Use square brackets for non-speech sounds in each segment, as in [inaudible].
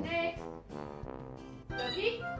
Next. Ducky.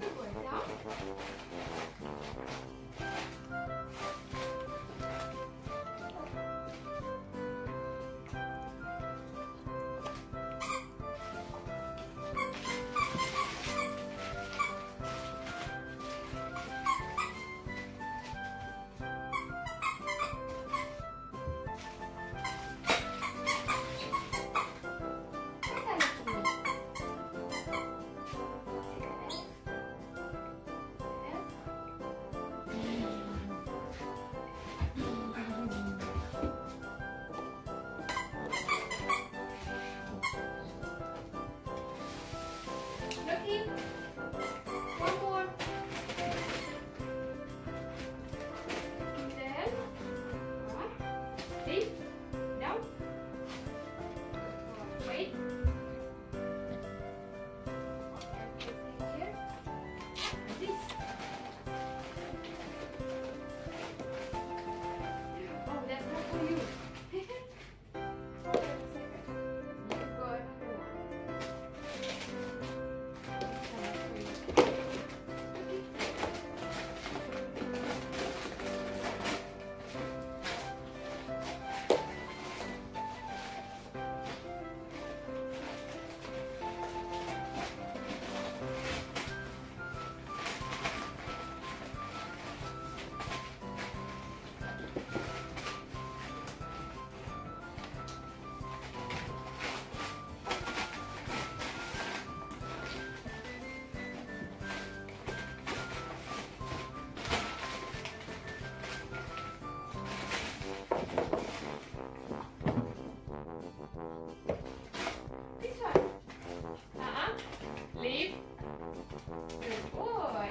Cái quần đó. Uh-uh. Leave. Good boy.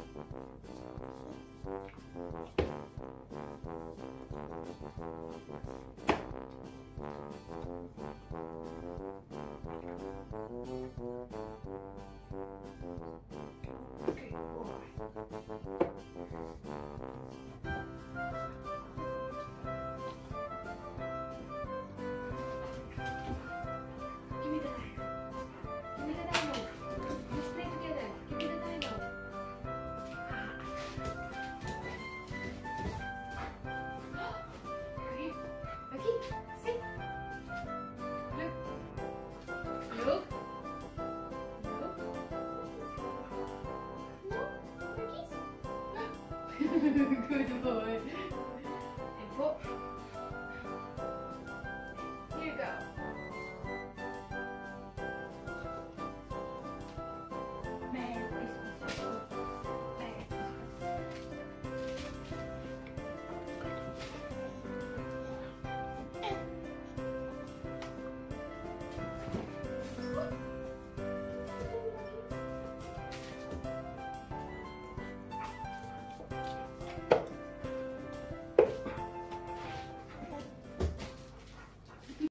Good boy. [laughs] Good boy.